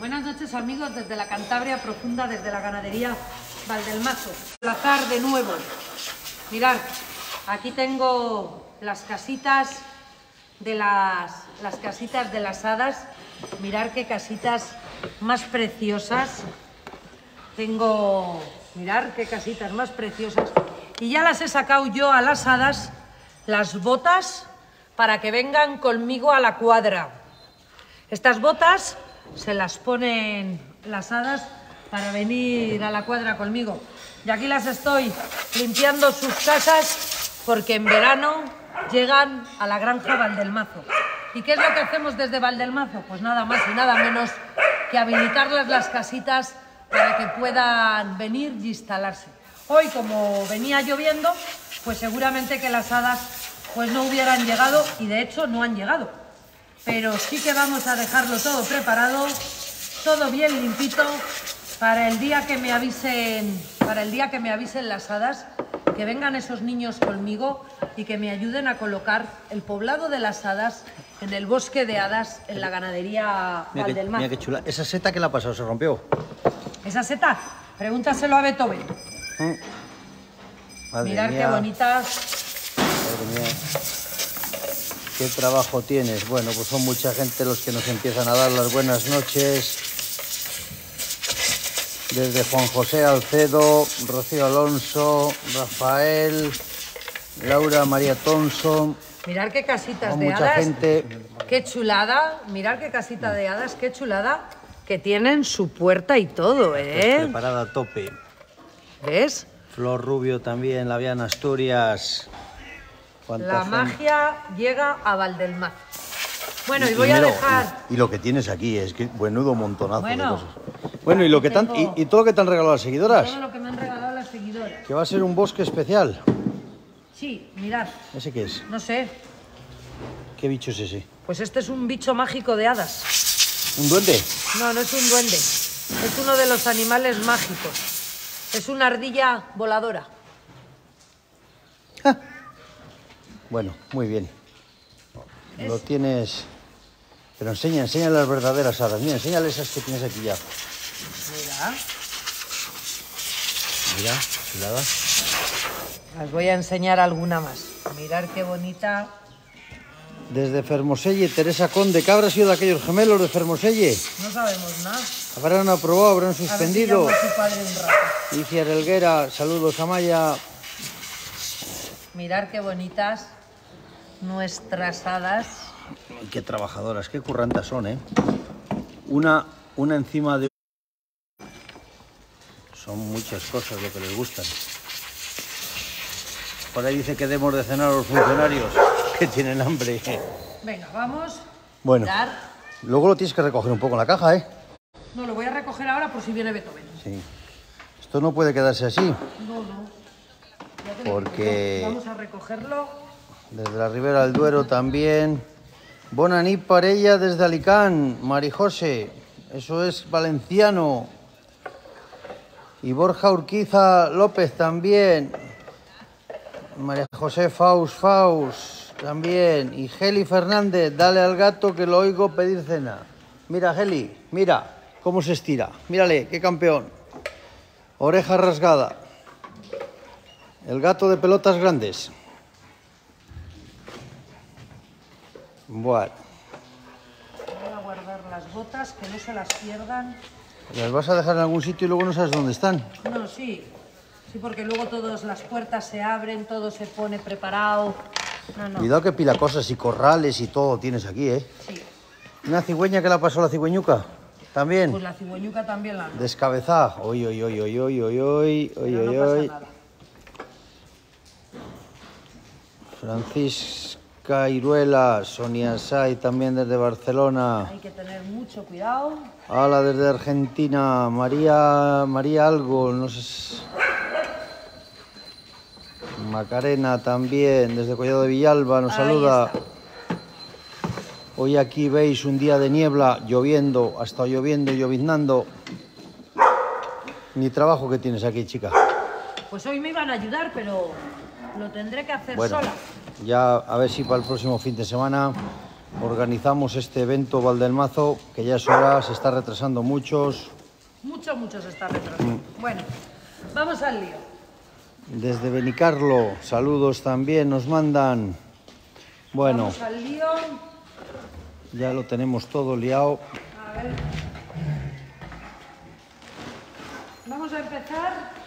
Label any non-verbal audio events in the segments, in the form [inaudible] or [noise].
Buenas noches amigos desde la Cantabria profunda, desde la ganadería Valdelmazo. Plazar de nuevo. Mirad, aquí tengo las casitas de las, las casitas de las hadas. Mirad qué casitas más preciosas. Tengo, mirad qué casitas más preciosas. Y ya las he sacado yo a las hadas, las botas, para que vengan conmigo a la cuadra. Estas botas se las ponen las hadas para venir a la cuadra conmigo. Y aquí las estoy limpiando sus casas porque en verano llegan a la granja Valdelmazo. ¿Y qué es lo que hacemos desde Valdelmazo? Pues nada más y nada menos que habilitarles las casitas para que puedan venir y instalarse. Hoy, como venía lloviendo, pues seguramente que las hadas pues no hubieran llegado y de hecho no han llegado. Pero sí que vamos a dejarlo todo preparado, todo bien limpito para el día que me avisen, para el día que me avisen las hadas, que vengan esos niños conmigo y que me ayuden a colocar el poblado de las hadas en el bosque de hadas en la ganadería Mira qué, Valdelmar. mira qué chula. ¿Esa seta que la ha pasado? ¿Se rompió? Esa seta, pregúntaselo a Beethoven. Mm. Mirad mía, qué bonitas. Madre mía. ¿Qué trabajo tienes? Bueno, pues son mucha gente los que nos empiezan a dar las buenas noches. Desde Juan José Alcedo, Rocío Alonso, Rafael, Laura María Thompson, Mirad qué casitas de mucha hadas. gente. Qué chulada. Mirad qué casita de hadas, qué chulada. Que tienen su puerta y todo, ¿eh? Preparada a tope. ¿Ves? Flor Rubio también, la Viana Asturias. La gente. magia llega a Valdelmar. Bueno, y, Y- y voy a mira, dejar. Y, y lo que tienes aquí es que buenudo montonazo Bueno. de cosas. Bueno, y lo que tan, y, todo lo que te han regalado las seguidoras, Todo lo que me han regalado las seguidoras. que va a ser un bosque especial. Sí, mirad, ¿Ese qué es? no sé. ¿Qué bicho es ese? Pues este es un bicho mágico de hadas. ¿Un duende? No, no es un duende. Es uno de los animales mágicos. Es una ardilla voladora. Bueno, muy bien. Lo tienes... Pero enseña, enseña las verdaderas hadas. Mira, enséñale esas que tienes aquí ya. Mira. Mira, chulada. Os voy a enseñar alguna más. Mirad qué bonita. Desde Fermoselle, Teresa Conde. ¿Qué habrá sido de aquellos gemelos de Fermoselle? No sabemos nada. ¿Habrán aprobado? ¿Habrán A ver si suspendido? a su padre un rato. Saludos a Maya. Mirad qué bonitas nuestras hadas. Qué trabajadoras, qué currantas son, ¿eh? Una, una encima de... Son muchas cosas lo que les gustan. Por ahí dice que demos de cenar a los funcionarios que tienen hambre. Venga, vamos. Bueno, luego lo tienes que recoger un poco en la caja, ¿eh? No, lo voy a recoger ahora por si viene Beethoven. Sí. Esto no puede quedarse así. No, no. Porque-. Vamos a recogerlo. Desde la Ribera del Duero también. Bona nit parella desde Alicán, Marijose. Eso es valenciano. Y Borja Urquiza López también. María José Faus Faus también. Y Geli Fernández, dale al gato que lo oigo pedir cena. Mira, Geli, mira cómo se estira. Mírale, qué campeón. Oreja rasgada. El gato de pelotas grandes. Bueno, Voy a guardar las botas, que no se las pierdan. las vas a dejar en algún sitio y luego no sabes dónde están. No, sí. Sí, porque luego todas las puertas se abren, todo se pone preparado. No, no. Cuidado que pila cosas y corrales y todo tienes aquí, ¿eh? Sí. Una cigüeña que la pasó la cigüeñuca. También. Pues la cigüeñuca también la. Descabezada. Oy, oy, oy, oy, oy, oy, oy, oy, no oy, pasa Iruela, Sonia Say también desde Barcelona. Hay que tener mucho cuidado. Ala desde Argentina, María, María Algo, no sé. Macarena también, desde Collado de Villalba, nos Ahí saluda. está. Hoy aquí veis un día de niebla, lloviendo, ha estado lloviendo, lloviznando. Ni trabajo que tienes aquí, chica. Pues hoy me iban a ayudar, pero lo tendré que hacer Bueno, sola. Ya a ver si para el próximo fin de semana organizamos este evento Valdelmazo, que ya es hora, se está retrasando muchos. Mucho, mucho se está retrasando. Bueno, vamos al lío. Desde Benicarlo, saludos también nos mandan. Bueno, Vamos al lío. ya lo tenemos todo liado. A ver. Vamos a empezar.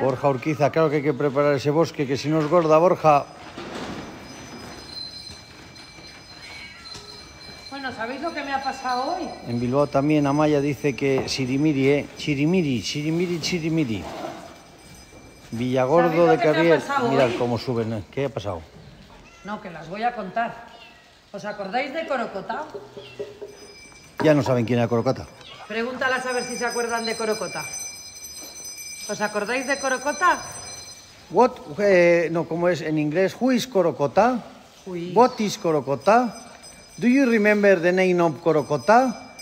Borja Urquiza, claro que hay que preparar ese bosque, que si no es gorda, Borja. Bueno, ¿sabéis lo que me ha pasado hoy? En Bilbao también Amaya dice que Sirimiri, ¿eh? Chirimiri, Chirimiri, Chirimiri. Villagordo ¿Sabéis lo de Carriel. Mirad hoy? cómo suben. ¿eh? ¿Qué ha pasado? No, que las voy a contar. ¿Os acordáis de Corocota? Ya no saben quién era Corocata. Pregúntalas a ver si se acuerdan de Corocota. ¿Os acordáis de Corocota? What, eh, no, ¿cómo es en inglés? Who is Corocota? Is? What is Corocota? Do you remember the name of Corocota?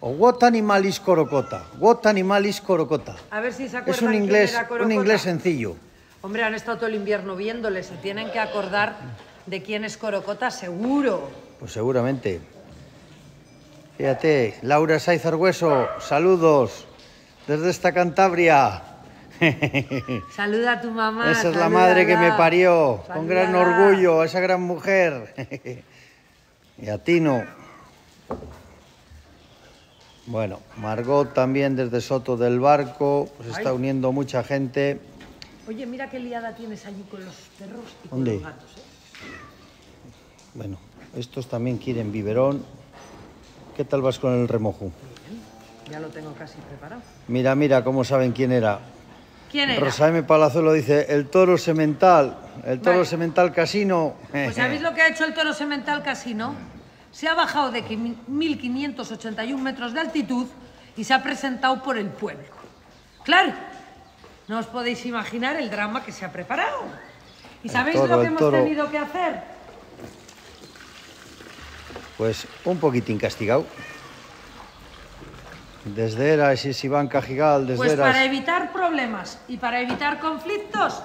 O what animal is Corocota? What animal is Corocota? A ver si se acuerdan Es un quién inglés, un inglés sencillo. Hombre, han estado todo el invierno viéndole, se tienen que acordar de quién es Corocota, seguro. Pues seguramente. Fíjate, Laura Saiz Argueso, saludos desde esta Cantabria. [laughs] Saluda a tu mamá. Esa es la madre que me parió, con gran orgullo, a esa gran mujer. [laughs] y a Tino. Bueno, Margot también desde Soto del Barco, se está uniendo mucha gente. Oye, mira qué liada tienes allí con los perros y con ¿Dónde? los gatos, ¿eh? Bueno, estos también quieren biberón. ¿Qué tal vas con el remojo? Ya lo tengo casi preparado. Mira, mira cómo saben quién era. ¿Quién era? Rosa M. Palazuelo dice, el toro semental, el toro Vale. semental casino. Pues ¿sabéis lo que ha hecho el toro semental casino? Se ha bajado de qui- 1581 metros de altitud y se ha presentado por el pueblo. Claro, no os podéis imaginar el drama que se ha preparado. ¿Y sabéis toro, lo que hemos toro. tenido que hacer? Pues un poquitín castigado. Desde Eras y Iván Cajigal, desde Pues Eras. para evitar problemas y para evitar conflictos,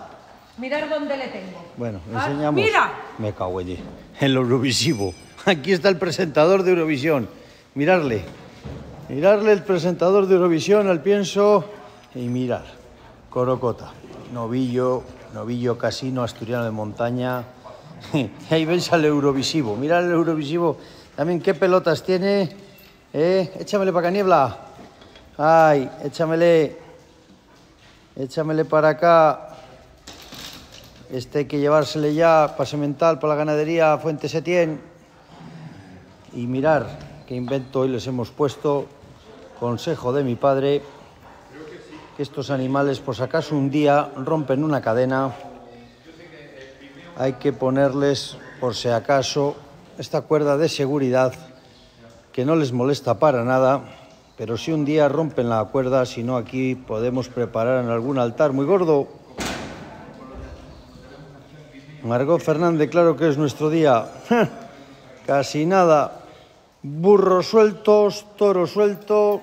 mirar dónde le tengo. Bueno, Ah, enseñamos. ¡Mira! Me cago en Dios. El Eurovisivo. [laughs] Aquí está el presentador de Eurovisión. Mirarle. Mirarle el presentador de Eurovisión al pienso y mirar. Corocota. Novillo, novillo casino asturiano de montaña. Y [laughs] ahí veis al Eurovisivo. Mirad el Eurovisivo. También qué pelotas tiene. Eh, échamele para acá, niebla. Ay, échamele. Échamele para acá. Este hay que llevársele ya pase mental para la ganadería Fuente Setién. Y mirar qué invento hoy les hemos puesto. Consejo de mi padre. Que estos animales, por si acaso un día rompen una cadena, hay que ponerles, por si acaso, esta cuerda de seguridad que no les molesta para nada. Pero si un día rompen la cuerda, si no aquí podemos preparar en algún altar muy gordo Margot Fernández, claro que es nuestro día. Casi nada. Burros sueltos, toro suelto.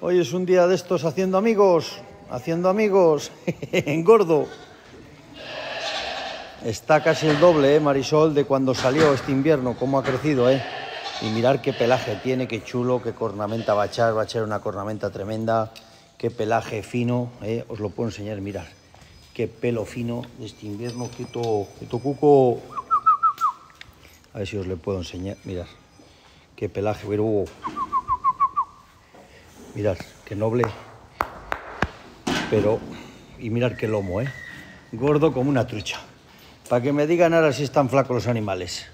Hoy es un día de estos haciendo amigos, haciendo amigos, [laughs] en gordo. Está casi el doble, ¿eh, Marisol, de cuando salió este invierno, cómo ha crecido, ¿eh? Y mirar qué pelaje tiene, qué chulo, qué cornamenta va a echar, va a echar una cornamenta tremenda, qué pelaje fino, ¿eh? Os lo puedo enseñar, mirar. Qué pelo fino de este invierno, quito, quito cuco. A ver si os le puedo enseñar, mirad. Qué pelaje, pero... Mirad, qué noble. Pero... Y mirar qué lomo, ¿eh? Gordo como una trucha. Para que me digan ahora si están flacos los animales.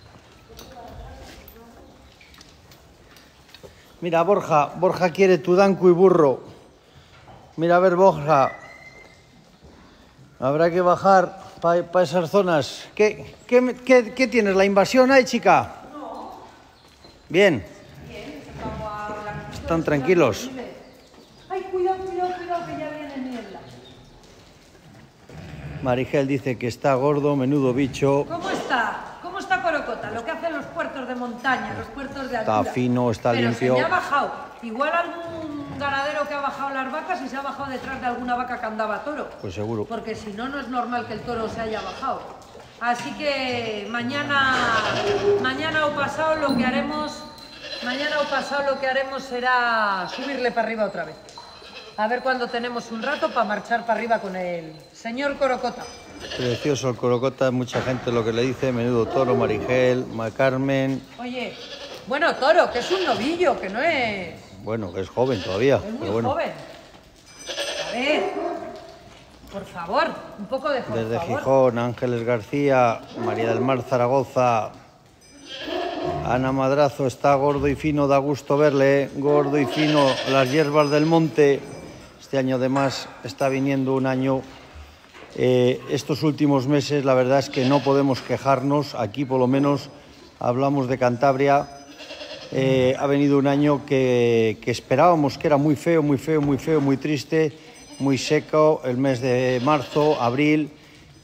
Mira, Borja, Borja quiere tu danco y burro. Mira, a ver, Borja. Habrá que bajar para esas zonas. ¿Qué, qué, qué- qué tienes? ¿La invasión ahí, chica? Bien. Están tranquilos. Ay, cuidado, cuidado, cuidado, que ya viene niebla. Marigel dice que está gordo, menudo bicho. ¿Cómo está Corocota? Lo que hacen los puertos de montaña, los puertos de Está altura. fino, está Pero limpio. Se ha bajado. Igual algún ganadero que ha bajado las vacas y se ha bajado detrás de alguna vaca que andaba toro. Pues seguro. Porque si no, no es normal que el toro se haya bajado. Así que mañana, mañana o pasado lo que haremos, mañana o pasado lo que haremos será subirle para arriba otra vez. A ver cuándo tenemos un rato para marchar para arriba con el señor Corocota. Precioso el Corocota, mucha gente lo que le dice, menudo toro, Marigel, Carmen. Oye, bueno, toro, que es un novillo, que no es... Bueno, que es joven todavía. Es muy pero bueno. joven. A ver, por favor, un poco de por Desde favor. Gijón, Ángeles García, María del Mar Zaragoza, Ana Madrazo, está gordo y fino, da gusto verle, ¿eh? gordo y fino, las hierbas del monte. Este año además está viniendo un año, eh, estos últimos meses la verdad es que no podemos quejarnos, aquí por lo menos hablamos de Cantabria, eh, ha venido un año que, que esperábamos que era muy feo, muy feo, muy feo, muy triste, muy seco, el mes de marzo, abril,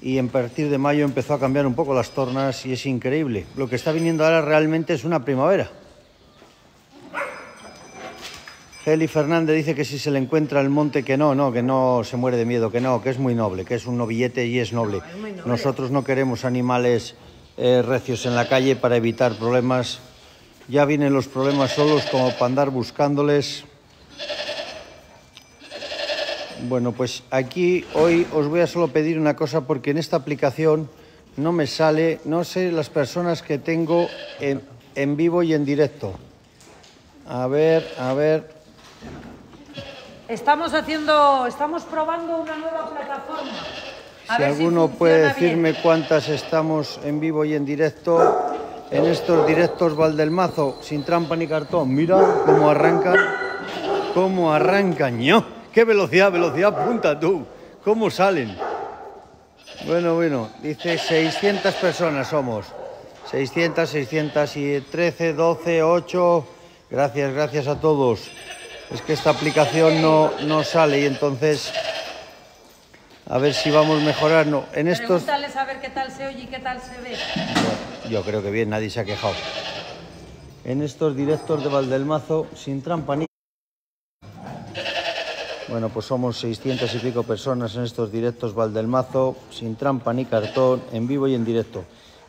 y en partir de mayo empezó a cambiar un poco las tornas y es increíble. Lo que está viniendo ahora realmente es una primavera. Heli Fernández dice que si se le encuentra el monte que no, no, que no se muere de miedo, que no, que es muy noble, que es un novillete y es noble. es muy noble. Nosotros no queremos animales eh, recios en la calle para evitar problemas. Ya vienen los problemas solos como para andar buscándoles. Bueno, pues aquí hoy os voy a solo pedir una cosa porque en esta aplicación no me sale, no sé las personas que tengo en, en vivo y en directo. A ver, a ver, Estamos haciendo, estamos probando una nueva plataforma. A si ver alguno puede bien. decirme cuántas estamos en vivo y en directo en estos directos Valdelmazo, sin trampa ni cartón. Mira cómo arrancan, cómo arrancan, ño. ¡Qué velocidad, velocidad punta tú! ¿Cómo salen? Bueno, bueno, dice 600 personas somos. 600, 600 y 13, 12, 8. Gracias, gracias a todos. Es que esta aplicación no, no sale y entonces a ver si vamos mejorando. En estos Pregúntales a ver qué tal se oye y qué tal se ve. yo creo que bien, nadie se ha quejado. En estos directos de Valdelmazo, sin trampa ni... Bueno, pues somos 600 y pico personas en estos directos Valdelmazo, sin trampa ni cartón, en vivo y en directo.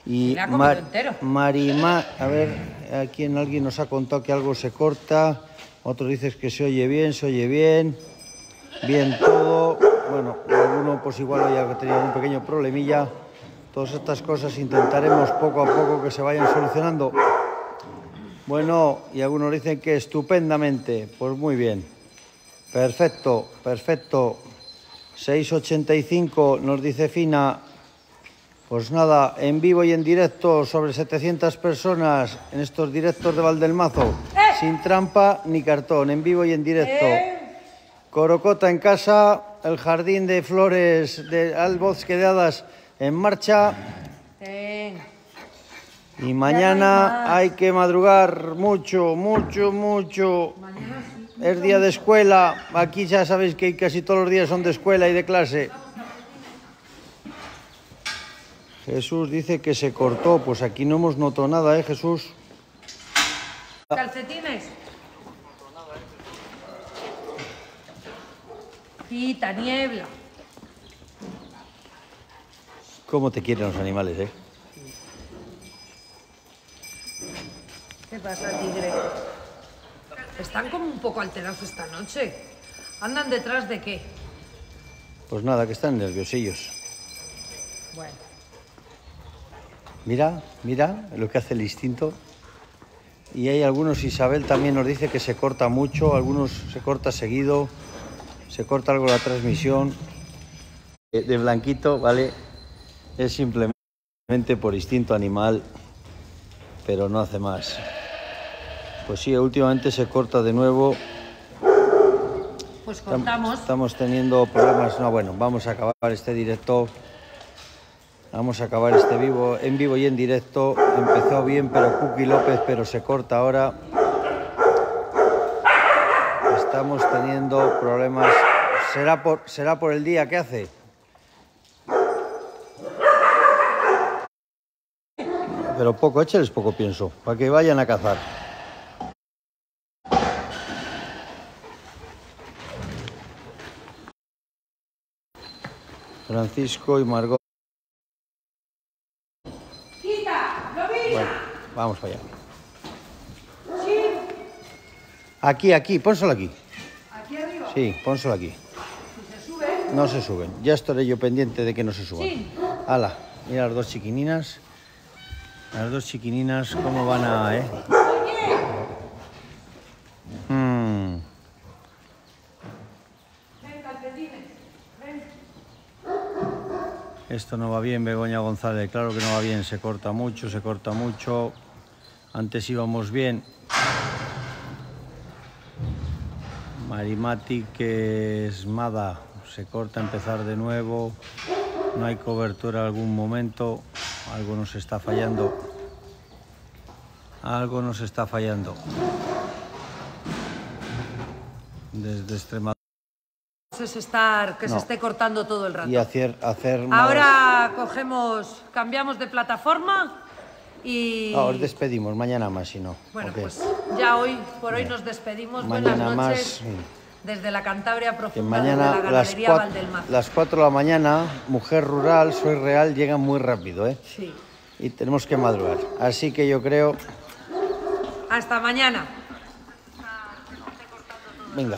Y Me ha comido entero. Marima, a ver, aquí en alguien nos ha contado que algo se corta, otro dice que se oye bien, se oye bien, bien todo. Bueno, alguno pues igual hoy ha tenido un pequeño problemilla. Todas estas cosas intentaremos poco a poco que se vayan solucionando. Bueno, y algunos dicen que estupendamente, pues muy bien. Perfecto, perfecto. 6.85 nos dice Fina. Pues nada, en vivo y en directo sobre 700 personas en estos directos de Valdelmazo. Sin trampa ni cartón, en vivo y en directo. Corocota en casa, el jardín de flores de al bosque de hadas en marcha. Y mañana hay que madrugar mucho, mucho, mucho. Es día de escuela. Aquí ya sabéis que casi todos los días son de escuela y de clase. Jesús dice que se cortó. Pues aquí no hemos notado nada, ¿eh, Jesús? ¿Calcetines? Quita, niebla. ¿Cómo te quieren los animales, eh? ¿Qué pasa, tigre? Están como un poco alterados esta noche. ¿Andan detrás de qué? Pues nada, que están nerviosillos. Bueno, Mira, mira lo que hace el instinto. Y hay algunos, Isabel también nos dice que se corta mucho, algunos se corta seguido, se corta algo la transmisión. Eh, De blanquito, ¿vale? Es simplemente por instinto animal, pero no hace más. Pues sí, últimamente se corta de nuevo. pues contamos. Estamos teniendo problemas. No, bueno, vamos a acabar este directo. Vamos a acabar este vivo, en vivo y en directo. Empezó bien, pero Cookie López, pero se corta ahora. Estamos teniendo problemas. ¿Será por, será por el día que hace? Pero poco, échales poco pienso, para que vayan a cazar. Francisco y Margot. Vamos para allá. Aquí, aquí, pónselo aquí. ¿Aquí arriba? Sí, pónselo aquí. Se. No se suben. Ya estaré yo pendiente de que no se suban. Sí. Hala, mira las dos chiquininas. Las dos chiquininas, cómo van a, eh. Mm, Ven, calcetines. Ven. esto no va bien, Begoña González. Claro que no va bien. Se corta mucho, se corta mucho. Antes íbamos bien. Marimati que es Mada. Se corta, empezar de nuevo. No hay cobertura en algún momento. Algo nos está fallando. Algo nos está fallando. Desde Extremadura. Es estar, que se esté cortando todo el rato. Y hacer, hacer más- Ahora cogemos, cambiamos de plataforma y... Ah, os despedimos, mañana más si no. Bueno, pues ya hoy, por hoy nos despedimos. Mañana Buenas noches desde la Cantabria Que Profunda, mañana desde la las, ganadería cua- Valdelmazo. las 4 de la mañana, mujer rural, soy real, llega muy rápido, ¿eh? Sí. Y tenemos que madrugar. Así que yo creo, Hasta mañana. venga,